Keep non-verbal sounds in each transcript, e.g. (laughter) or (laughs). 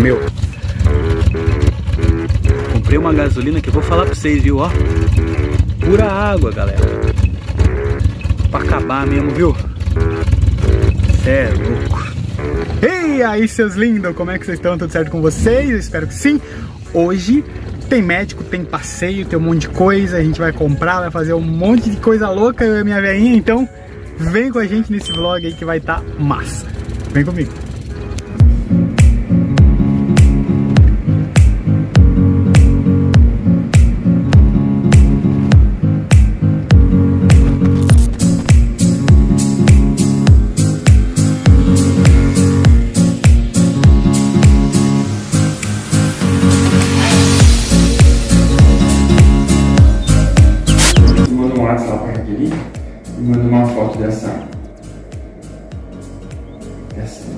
Meu. Comprei uma gasolina que eu vou falar pra vocês, viu? Ó. Pura água, galera. Pra acabar mesmo, viu? É louco. E aí, seus lindos, como é que vocês estão? Tudo certo com vocês? Eu espero que sim. Hoje tem médico, tem passeio, tem um monte de coisa. A gente vai comprar, vai fazer um monte de coisa louca, eu e minha velhinha. Então, vem com a gente nesse vlog aí que vai estar tá massa. Vem comigo.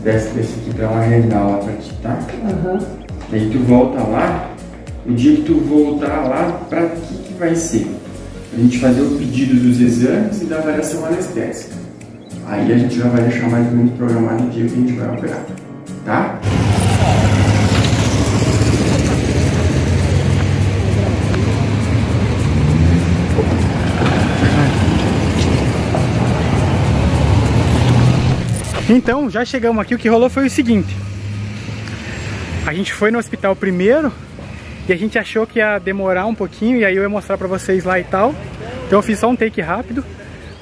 Desse, desse aqui pra uma renal lá pra ti, tá? Uhum. Aí tu volta lá, o dia que tu voltar lá, pra que que vai ser? A gente fazer o pedido dos exames e da avaliação anestésica. Aí a gente já vai deixar mais ou menos programado o dia que a gente vai operar, tá? Então, já chegamos aqui, o que rolou foi o seguinte. A gente foi no hospital primeiro e a gente achou que ia demorar um pouquinho e aí eu ia mostrar pra vocês lá e tal. Então eu fiz só um take rápido,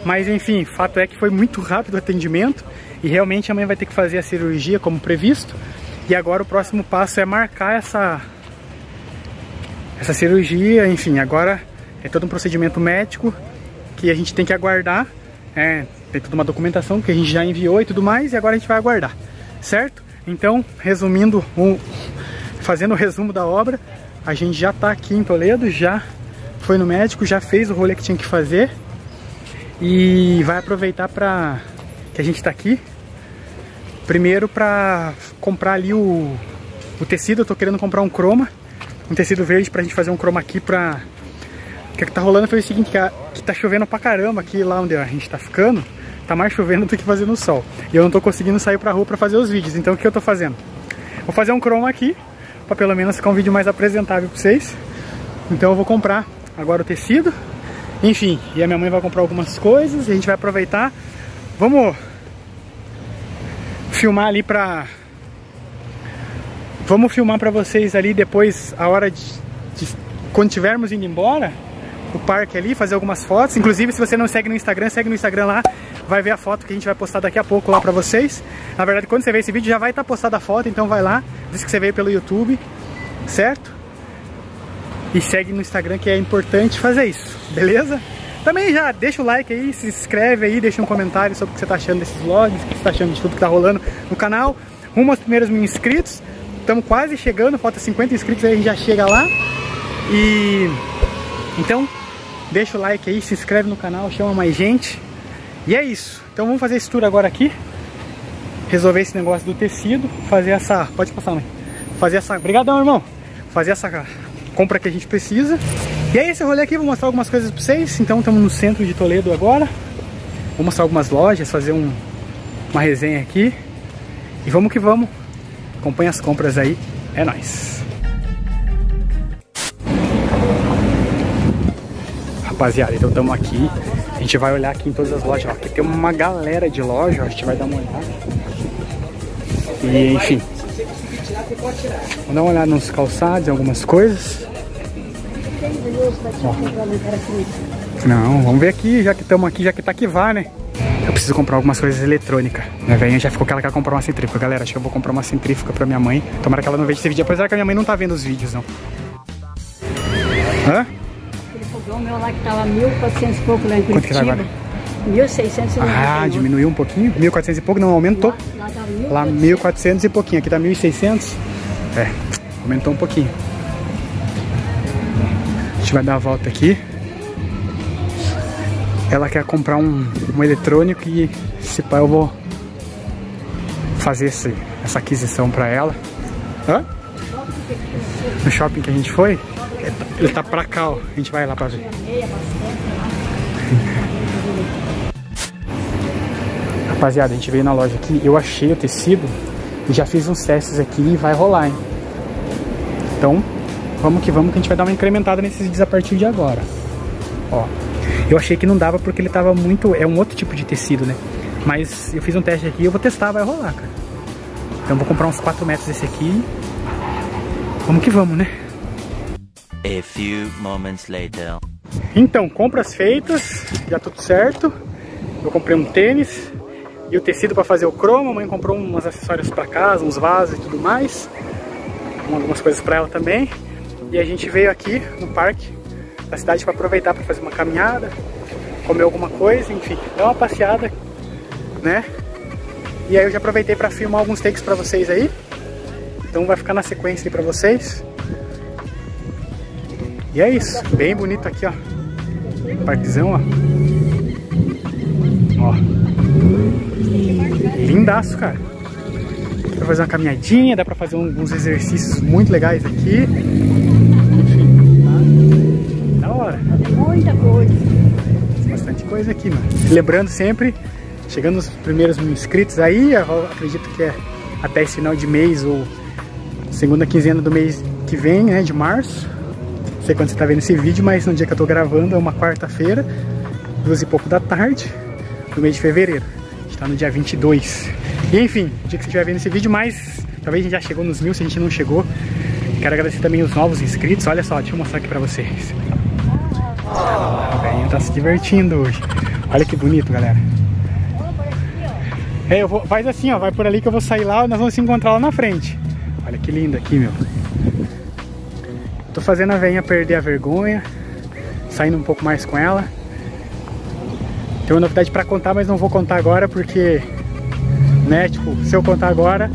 mas enfim, fato é que foi muito rápido o atendimento e realmente a mãe vai ter que fazer a cirurgia como previsto. E agora o próximo passo é marcar essa, essa cirurgia, enfim, agora é todo um procedimento médico que a gente tem que aguardar. É, tem toda uma documentação que a gente já enviou e tudo mais, e agora a gente vai aguardar, certo? Então, resumindo, um, fazendo o resumo da obra, a gente já está aqui em Toledo, já foi no médico, já fez o rolê que tinha que fazer e vai aproveitar para que a gente está aqui. Primeiro para comprar ali o, o tecido, eu tô querendo comprar um croma, um tecido verde pra gente fazer um croma aqui pra... O que, que tá rolando foi o seguinte, que, a, que tá chovendo pra caramba aqui lá onde a gente tá ficando tá mais chovendo do que fazendo sol. E eu não tô conseguindo sair pra rua pra fazer os vídeos. Então o que eu tô fazendo? Vou fazer um chroma aqui, pra pelo menos ficar um vídeo mais apresentável pra vocês. Então eu vou comprar agora o tecido. Enfim, e a minha mãe vai comprar algumas coisas e a gente vai aproveitar. Vamos filmar ali pra... Vamos filmar pra vocês ali depois, a hora de... de... Quando tivermos indo embora, o parque ali, fazer algumas fotos. Inclusive, se você não segue no Instagram, segue no Instagram lá, vai ver a foto que a gente vai postar daqui a pouco lá pra vocês. Na verdade, quando você ver esse vídeo já vai estar tá postada a foto, então vai lá, diz que você veio pelo YouTube, certo? E segue no Instagram que é importante fazer isso, beleza? Também já deixa o like aí, se inscreve aí, deixa um comentário sobre o que você tá achando desses vlogs, o que você tá achando de tudo que tá rolando no canal. Rumo aos primeiros mil inscritos, estamos quase chegando, falta 50 inscritos aí a gente já chega lá. E então, deixa o like aí, se inscreve no canal, chama mais gente. E é isso. Então vamos fazer esse tour agora aqui. Resolver esse negócio do tecido. Fazer essa... Pode passar, mãe. Fazer essa... Obrigadão, irmão. Fazer essa compra que a gente precisa. E é esse rolê aqui. Vou mostrar algumas coisas pra vocês. Então estamos no centro de Toledo agora. Vou mostrar algumas lojas. Fazer um... uma resenha aqui. E vamos que vamos. Acompanhe as compras aí. É nóis. Rapaziada, então estamos aqui a gente vai olhar aqui em todas as lojas. Ó, aqui tem uma galera de loja, ó, a gente vai dar uma olhada. E enfim. Vamos dar uma olhada nos calçados, algumas coisas. Ó. Não, vamos ver aqui, já que estamos aqui, já que tá aqui vá, né? Eu preciso comprar algumas coisas eletrônicas. Minha velhinha já ficou que ela quer comprar uma centrífuga. Galera, acho que eu vou comprar uma centrífuga pra minha mãe. Tomara que ela não veja esse vídeo, apesar que a minha mãe não tá vendo os vídeos, não. Hã? Meu lá que tava 1.400 e pouco lá em Curitiba. Quanto que tá agora? 1.600 Ah, diminuiu um pouquinho? 1.400 e pouco, não aumentou? Lá, lá 1.400 e pouquinho, aqui tá 1.600. É, aumentou um pouquinho. A gente vai dar a volta aqui. Ela quer comprar um, um eletrônico e se pá eu vou fazer esse, essa aquisição pra ela. Hã? No shopping que a gente foi? Ele tá pra cá, ó. A gente vai lá pra ver. Rapaziada, a gente veio na loja aqui, eu achei o tecido e já fiz uns testes aqui e vai rolar, hein? Então, vamos que vamos que a gente vai dar uma incrementada nesses vídeos a partir de agora. Ó, eu achei que não dava porque ele tava muito... É um outro tipo de tecido, né? Mas eu fiz um teste aqui eu vou testar, vai rolar, cara. Então vou comprar uns 4 metros desse aqui. Vamos que vamos, né? A few moments later. Então, compras feitas, já tudo certo. Eu comprei um tênis e o tecido para fazer o cromo. A mãe comprou uns acessórios para casa, uns vasos e tudo mais. Algumas coisas para ela também. E a gente veio aqui no parque da cidade para aproveitar para fazer uma caminhada, comer alguma coisa, enfim, dar uma passeada, né? E aí eu já aproveitei para filmar alguns takes para vocês aí. Então vai ficar na sequência aí para vocês. E é isso, bem bonito aqui, ó. Parquezão, ó. Ó. Lindaço, cara. Dá pra fazer uma caminhadinha, dá pra fazer alguns exercícios muito legais aqui. Enfim? Da hora. Muita coisa. Bastante coisa aqui, mano. Lembrando sempre, chegando nos primeiros mil inscritos aí, acredito que é até esse final de mês ou segunda quinzena do mês que vem, né, de março. Sei quando você tá vendo esse vídeo, mas no dia que eu tô gravando é uma quarta-feira, duas e pouco da tarde, do mês de fevereiro. A gente tá no dia 22. E enfim, dia que você estiver vendo esse vídeo, mas talvez a gente já chegou nos mil, se a gente não chegou. Quero agradecer também os novos inscritos. Olha só, deixa eu mostrar aqui pra vocês. Ah, o velhinho tá se divertindo hoje. Olha que bonito, galera. É, eu vou, faz assim, ó, vai por ali que eu vou sair lá, nós vamos se encontrar lá na frente. Olha que lindo aqui, meu. Tô fazendo a veinha perder a vergonha, saindo um pouco mais com ela. Tem uma novidade pra contar, mas não vou contar agora porque, né, tipo, se eu contar agora...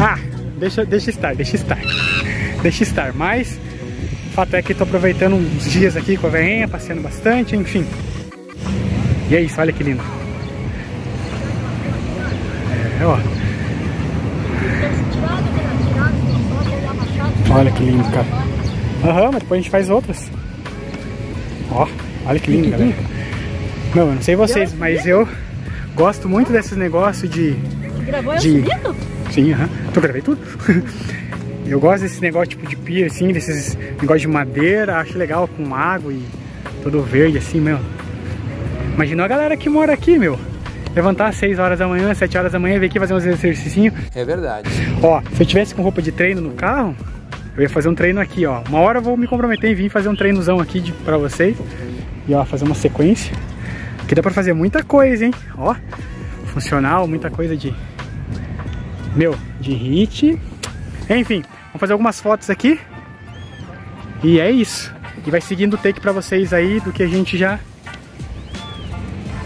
Ah, deixa, deixa estar, deixa estar. (laughs) Deixa estar, mas o fato é que tô aproveitando uns dias aqui com a veinha, passeando bastante, enfim. E é isso, olha que lindo. É, ó. Olha que lindo, cara. Aham, mas depois a gente faz outras. Ó, olha que lindo, galera. Não, eu não sei vocês, mas eu gosto muito desses negócios de... Gravou eu De- subindo? Sim, aham. Tu gravei tudo? (laughs) eu gosto desse negócio tipo de pia, assim, desses negócios de madeira. Acho legal com água e todo verde, assim, meu. Imagina a galera que mora aqui, meu. Levantar às 6 horas da manhã, 7 horas da manhã, vir aqui fazer uns exercícios. É verdade. Ó, se eu tivesse com roupa de treino no carro, eu ia fazer um treino aqui, ó. Uma hora eu vou me comprometer em vir fazer um treinozão aqui de, pra vocês. E ó, fazer uma sequência. Aqui dá pra fazer muita coisa, hein? Ó, funcional, muita coisa de... Meu, de hit. Enfim, vamos fazer algumas fotos aqui. E é isso. E vai seguindo o take pra vocês aí do que a gente já...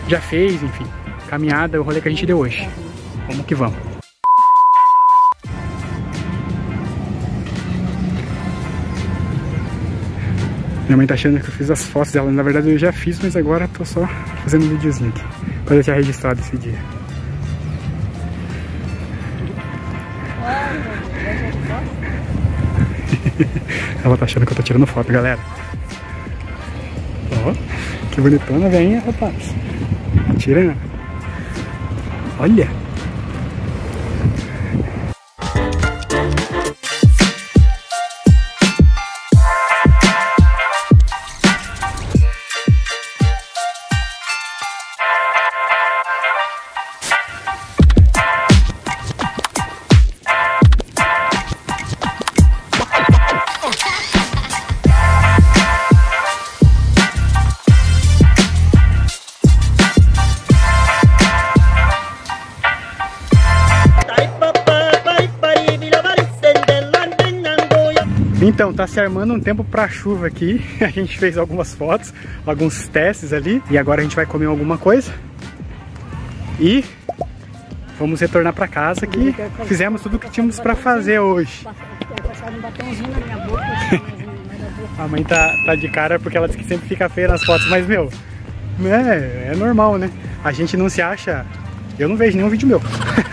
Já fez, enfim. Caminhada, o rolê que a gente deu hoje. Vamos que vamos. Minha mãe tá achando que eu fiz as fotos dela. Na verdade eu já fiz, mas agora tô só fazendo um videozinho aqui. Pra deixar registrado esse dia. (laughs) Ela tá achando que eu tô tirando foto, galera. Ó, que bonitona vem, rapaz. Tirando. Olha. Então, tá se armando um tempo pra chuva aqui. (laughs) A gente fez algumas fotos, alguns testes ali. E agora a gente vai comer alguma coisa. E vamos retornar pra casa que fizemos tudo o que tínhamos pra fazer hoje. (laughs) A mãe tá, tá de cara porque ela diz que sempre fica feia nas fotos, mas meu, é, é normal, né? A gente não se acha. Eu não vejo nenhum vídeo meu.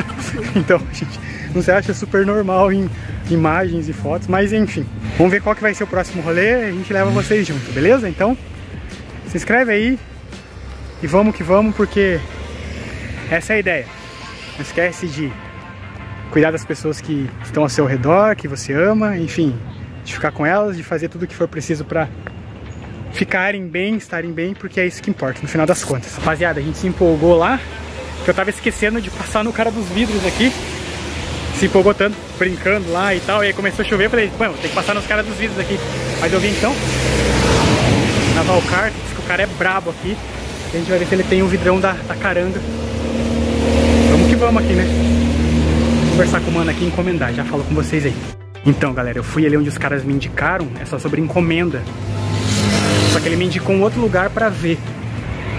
(laughs) então, a gente não se acha super normal em imagens e fotos, mas enfim. Vamos ver qual que vai ser o próximo rolê, a gente leva vocês junto, beleza? Então, se inscreve aí e vamos que vamos, porque essa é a ideia. Não esquece de cuidar das pessoas que estão ao seu redor, que você ama, enfim, de ficar com elas, de fazer tudo o que for preciso para ficarem bem, estarem bem, porque é isso que importa, no final das contas. Rapaziada, a gente se empolgou lá, que eu tava esquecendo de passar no cara dos vidros aqui, se empolgou tanto, brincando lá e tal, e aí começou a chover, eu falei, mano, tem que passar nos caras dos vidros aqui. Mas eu vim então, na Valcar, que o cara é brabo aqui, a gente vai ver se ele tem o vidrão da, da caranga. Vamos que vamos aqui, né? Conversar com o mano aqui e encomendar, já falo com vocês aí. Então, galera, eu fui ali onde os caras me indicaram, é só sobre encomenda. Só que ele me indicou um outro lugar pra ver.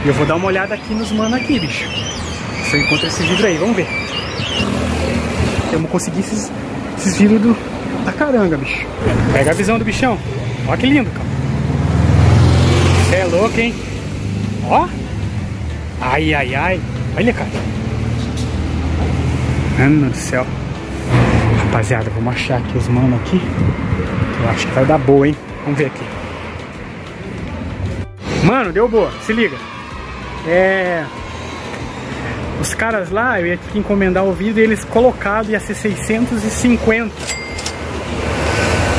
E eu vou dar uma olhada aqui nos mano aqui, bicho. Se eu encontro esse vidro aí, vamos ver. Vou conseguir esses, esses vidros do, da caranga, bicho. Pega a visão do bichão. Ó que lindo, cara. Você é louco, hein? Ó. Ai, ai, ai. Olha, cara. Mano do céu. Rapaziada, vamos achar aqui os mano aqui. Eu acho que vai dar boa, hein? Vamos ver aqui. Mano, deu boa. Se liga. É... Os caras lá, eu ia ter que encomendar o vidro e eles colocados ia ser 650.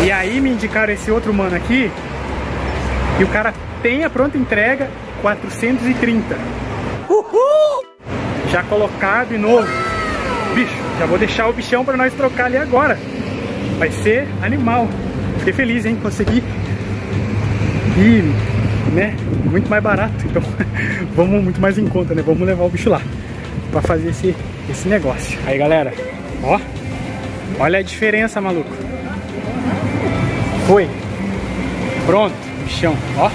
E aí me indicaram esse outro mano aqui. E o cara tem a pronta entrega 430. Uhul! Já colocado de novo. Bicho, já vou deixar o bichão pra nós trocar ali agora. Vai ser animal. Fiquei feliz, hein? Consegui. E, né? Muito mais barato. Então, (laughs) vamos muito mais em conta, né? Vamos levar o bicho lá. Pra fazer esse, esse negócio. Aí, galera. Ó. Olha a diferença, maluco. Foi. Pronto. Bichão. Ó.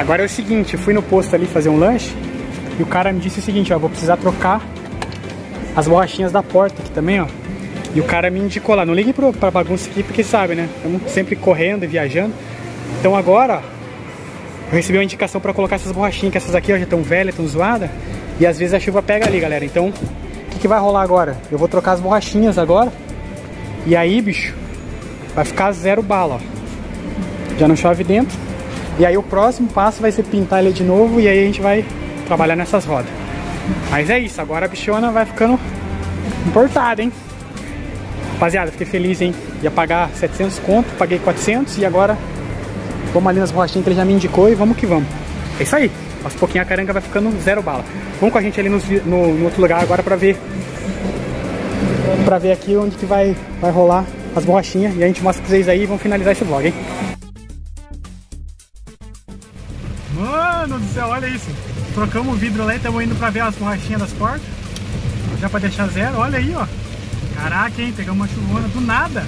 Agora é o seguinte, eu fui no posto ali fazer um lanche e o cara me disse o seguinte, ó, vou precisar trocar as borrachinhas da porta aqui também, ó. E o cara me indicou lá, não ligue pro, pra bagunça aqui porque sabe, né? Estamos sempre correndo e viajando. Então agora, eu recebi uma indicação pra colocar essas borrachinhas, que essas aqui ó, já estão velhas, estão zoadas. E às vezes a chuva pega ali, galera. Então, o que, que vai rolar agora? Eu vou trocar as borrachinhas agora. E aí, bicho, vai ficar zero bala, ó. Já não chove dentro. E aí o próximo passo vai ser pintar ele de novo e aí a gente vai trabalhar nessas rodas. Mas é isso, agora a bichona vai ficando importada, hein? Rapaziada, fiquei feliz, hein? Ia pagar 700 conto, paguei 400 e agora vamos ali nas borrachinhas que ele já me indicou e vamos que vamos. É isso aí, aos pouquinho a caranga vai ficando zero bala. Vamos com a gente ali no, no, no outro lugar agora pra ver pra ver aqui onde que vai, vai rolar as borrachinhas e a gente mostra pra vocês aí e vamos finalizar esse vlog, hein? Mano do céu, olha isso. Trocamos o vidro lá e estamos indo pra ver as borrachinhas das portas. Já pra deixar zero, olha aí, ó. Caraca, hein, pegamos uma chuvona do nada.